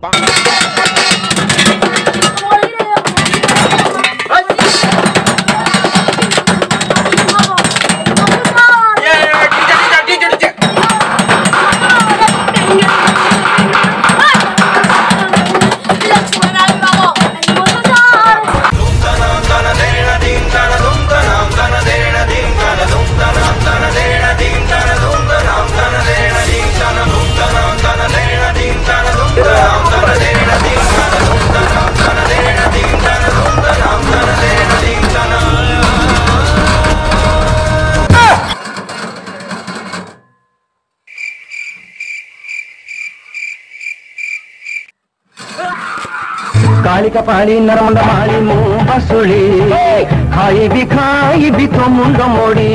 Bang. Kalika ಪಾಳಿ ನರಮುಂಡ Mali ಮೂಬಸುಳಿ ಖಾಯಿ B ಖಾಯಿ B ತೊ ಮುಂಡ ಮೋಡಿ